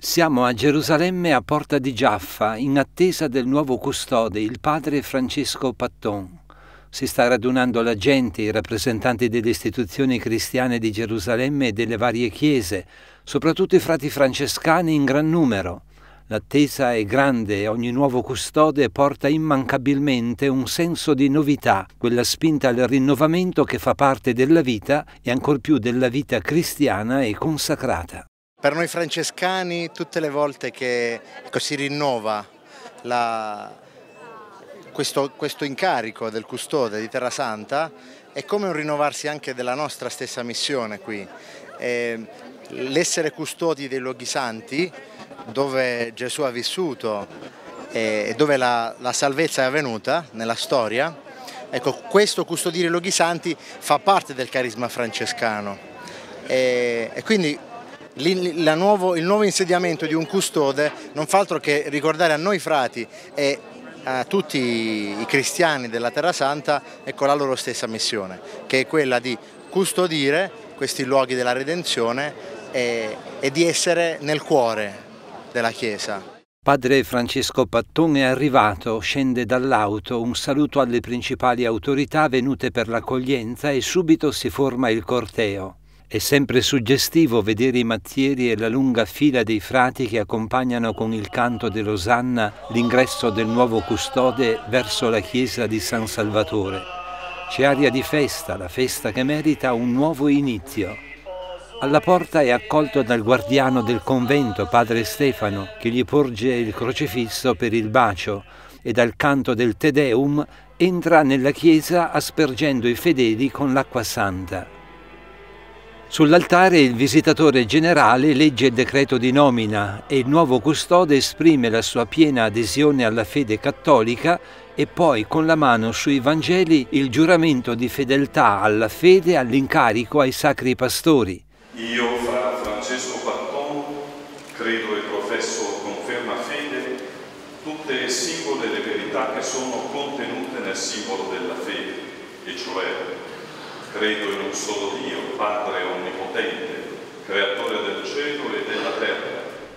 Siamo a Gerusalemme a Porta di Giaffa in attesa del nuovo custode, il padre Francesco Patton. Si sta radunando la gente, i rappresentanti delle istituzioni cristiane di Gerusalemme e delle varie chiese, soprattutto i frati francescani in gran numero. L'attesa è grande e ogni nuovo custode porta immancabilmente un senso di novità, quella spinta al rinnovamento che fa parte della vita e ancor più della vita cristiana e consacrata. Per noi francescani tutte le volte che ecco, si rinnova la, questo, questo, incarico del custode di Terra Santa è come un rinnovarsi anche della nostra stessa missione qui. L'essere custodi dei luoghi santi dove Gesù ha vissuto e dove la, la salvezza è avvenuta nella storia, ecco questo custodire i luoghi santi fa parte del carisma francescano e, e quindi nuovo, il nuovo insediamento di un custode non fa altro che ricordare a noi frati e a tutti i cristiani della Terra Santa ecco, la loro stessa missione, che è quella di custodire questi luoghi della redenzione e, e di essere nel cuore della Chiesa. Padre Francesco Patton è arrivato, scende dall'auto, un saluto alle principali autorità venute per l'accoglienza e subito si forma il corteo. È sempre suggestivo vedere i mazzieri e la lunga fila dei frati che accompagnano con il canto dell'Osanna l'ingresso del nuovo custode verso la chiesa di San Salvatore. C'è aria di festa, la festa che merita un nuovo inizio. Alla porta è accolto dal guardiano del convento, padre Stefano, che gli porge il crocifisso per il bacio e dal canto del Te Deum entra nella chiesa aspergendo i fedeli con l'acqua santa. Sull'altare il visitatore generale legge il decreto di nomina e il nuovo custode esprime la sua piena adesione alla fede cattolica e poi con la mano sui Vangeli il giuramento di fedeltà alla fede all'incarico ai sacri pastori. Io, fra Francesco Patton, credo e professo con ferma fede tutte le singole le verità che sono contenute nel simbolo della fede, e cioè Credo in un solo Dio, Padre Onnipotente, Creatore del cielo e della terra.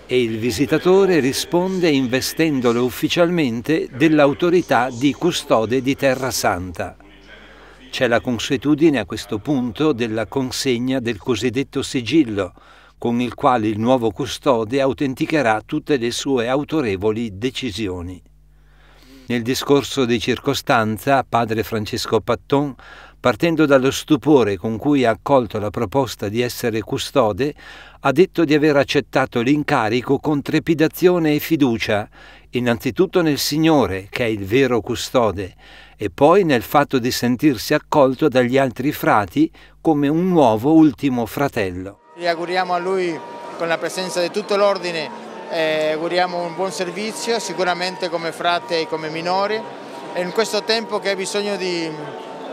E il visitatore risponde investendolo ufficialmente dell'autorità di custode di Terra Santa. C'è la consuetudine a questo punto della consegna del cosiddetto sigillo, con il quale il nuovo custode autenticherà tutte le sue autorevoli decisioni. Nel discorso di circostanza, padre Francesco Patton partendo dallo stupore con cui ha accolto la proposta di essere custode, ha detto di aver accettato l'incarico con trepidazione e fiducia, innanzitutto nel Signore, che è il vero custode, e poi nel fatto di sentirsi accolto dagli altri frati come un nuovo ultimo fratello. Gli auguriamo a lui, con la presenza di tutto l'ordine, eh, auguriamo un buon servizio, sicuramente come frate e come minori, e in questo tempo che ha bisogno di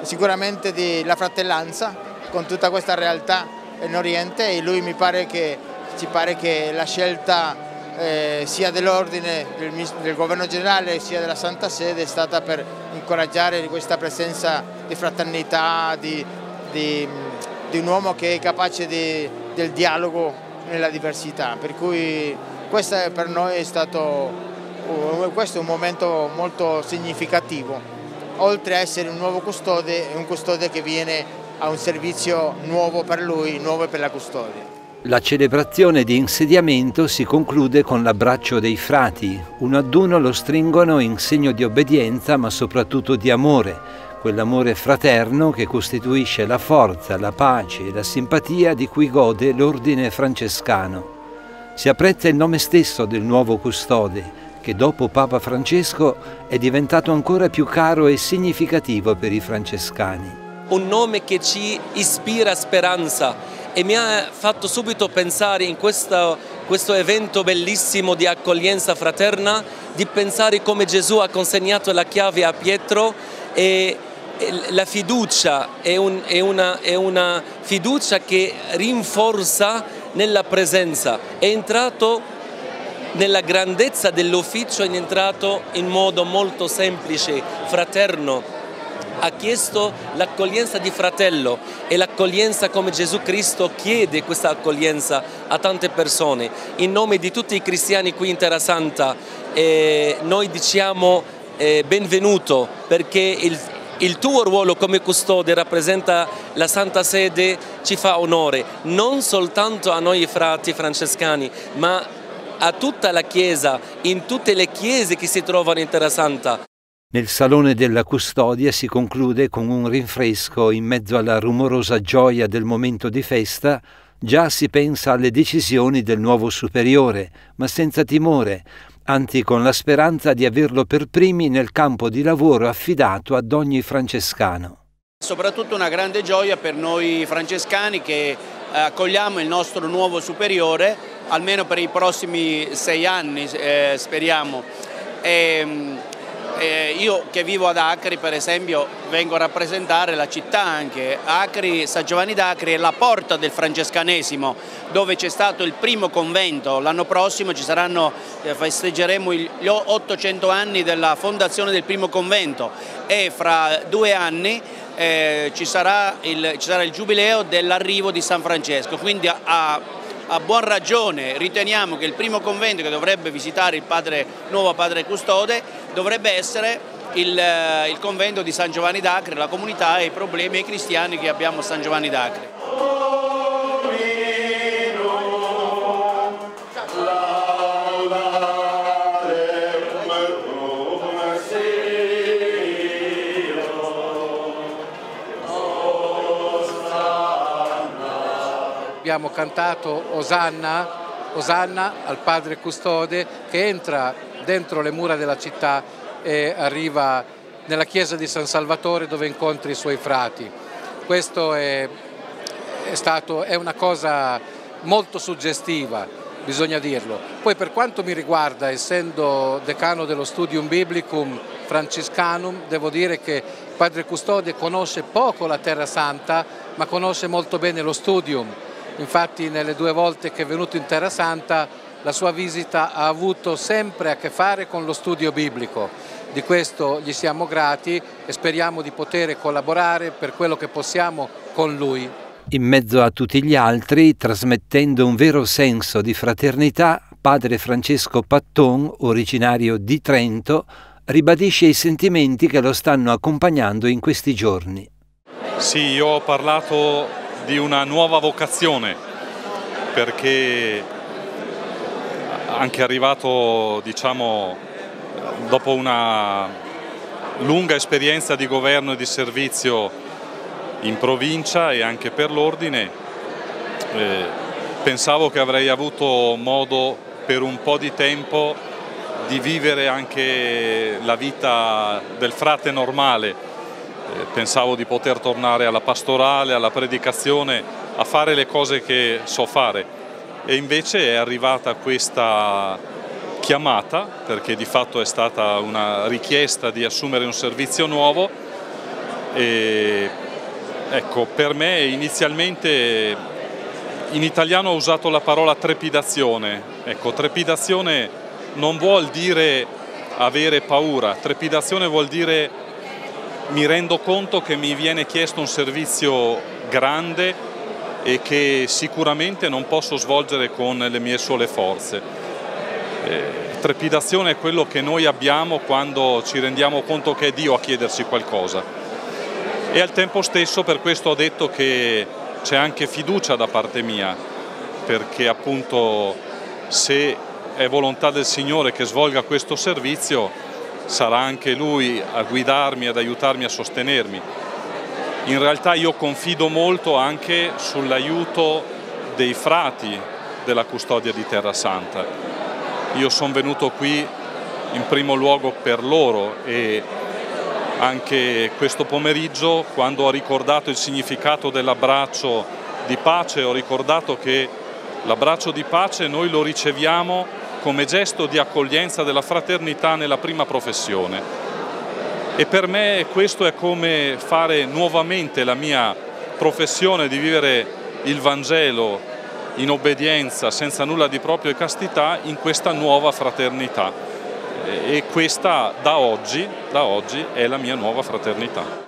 sicuramente della fratellanza con tutta questa realtà in Oriente e lui mi pare che, ci pare che la scelta eh, sia dell'ordine del, del, governo generale sia della Santa Sede è stata per incoraggiare questa presenza di fraternità, di, di, di un uomo che è capace di, del dialogo nella diversità, per cui questo per noi è stato è un momento molto significativo oltre a essere un nuovo custode, è un custode che viene a un servizio nuovo per lui, nuovo per la custodia. La celebrazione di insediamento si conclude con l'abbraccio dei frati. Uno ad uno lo stringono in segno di obbedienza ma soprattutto di amore, quell'amore fraterno che costituisce la forza, la pace e la simpatia di cui gode l'ordine francescano. Si apprezza il nome stesso del nuovo custode, che dopo Papa Francesco è diventato ancora più caro e significativo per i francescani. Un nome che ci ispira speranza e mi ha fatto subito pensare in questo, questo evento bellissimo di accoglienza fraterna di pensare come Gesù ha consegnato la chiave a Pietro e la fiducia è, un, è, una, è una fiducia che rinforza nella presenza. È entrato nella grandezza dell'ufficio è entrato in modo molto semplice, fraterno, ha chiesto l'accoglienza di fratello e l'accoglienza come Gesù Cristo chiede questa accoglienza a tante persone. In nome di tutti i cristiani qui in Terra Santa eh, noi diciamo eh, benvenuto perché il, il tuo ruolo come custode rappresenta la Santa Sede, ci fa onore, non soltanto a noi frati francescani, ma a tutta la Chiesa, in tutte le chiese che si trovano in Terra Santa. Nel salone della custodia si conclude con un rinfresco in mezzo alla rumorosa gioia del momento di festa. Già si pensa alle decisioni del nuovo superiore, ma senza timore, anzi con la speranza di averlo per primi nel campo di lavoro affidato ad ogni francescano. Soprattutto una grande gioia per noi francescani che eh, accogliamo il nostro nuovo superiore, almeno per i prossimi sei anni eh, speriamo. E, ehm, eh, io che vivo ad Acri per esempio vengo a rappresentare la città anche, Acri, San Giovanni d'Acri è la porta del francescanesimo dove c'è stato il primo convento, l'anno prossimo ci saranno, eh, festeggeremo gli 800 anni della fondazione del primo convento. E fra due anni eh, ci, sarà il, ci, sarà il, giubileo dell'arrivo di San Francesco, quindi a, a a buon ragione riteniamo che il primo convento che dovrebbe visitare il padre, nuovo padre custode dovrebbe essere il, eh, il convento di San Giovanni d'Acre, la comunità e i problemi cristiani che abbiamo a San Giovanni d'Acre. Abbiamo cantato Osanna, Osanna al Padre Custode che entra dentro le mura della città e arriva nella chiesa di San Salvatore dove incontra i suoi frati. Questo è, è, stato, è una cosa molto suggestiva, bisogna dirlo. Poi per quanto mi riguarda, essendo decano dello Studium Biblicum Franciscanum, devo dire che Padre Custode conosce poco la Terra Santa, ma conosce molto bene lo Studium infatti nelle due volte che è venuto in Terra Santa la sua visita ha avuto sempre a che fare con lo studio biblico. Di questo gli siamo grati e speriamo di poter collaborare per quello che possiamo con lui. In mezzo a tutti gli altri, trasmettendo un vero senso di fraternità, padre Francesco Patton, originario di Trento, ribadisce i sentimenti che lo stanno accompagnando in questi giorni. Sì, io ho parlato di una nuova vocazione perché anche arrivato diciamo dopo una lunga esperienza di governo e di servizio in provincia e anche per l'ordine eh, pensavo che avrei avuto modo per un po' di tempo di vivere anche la vita del frate normale pensavo di poter tornare alla pastorale, alla predicazione, a fare le cose che so fare. E invece è arrivata questa chiamata perché di fatto è stata una richiesta di assumere un servizio nuovo. E ecco per me inizialmente in italiano ho usato la parola trepidazione. Ecco trepidazione non vuol dire avere paura trepidazione vuol dire mi rendo conto che mi viene chiesto un servizio grande e che sicuramente non posso svolgere con le mie sole forze. Eh, trepidazione è quello che noi abbiamo quando ci rendiamo conto che è Dio a chiederci qualcosa. E al tempo stesso per questo ho detto che c'è anche fiducia da parte mia, perché appunto se è volontà del Signore che svolga questo servizio, sarà anche lui a guidarmi, ad aiutarmi, a sostenermi. In realtà io confido molto anche sull'aiuto dei frati della custodia di Terra Santa. Io sono venuto qui in primo luogo per loro e anche questo pomeriggio quando ho ricordato il significato dell'abbraccio di pace ho ricordato che l'abbraccio di pace noi lo riceviamo come gesto di accoglienza della fraternità nella prima professione. E per me questo è come fare nuovamente la mia professione di vivere il Vangelo in obbedienza, senza nulla di proprio e castità, in questa nuova fraternità. E questa da oggi, da oggi è la mia nuova fraternità.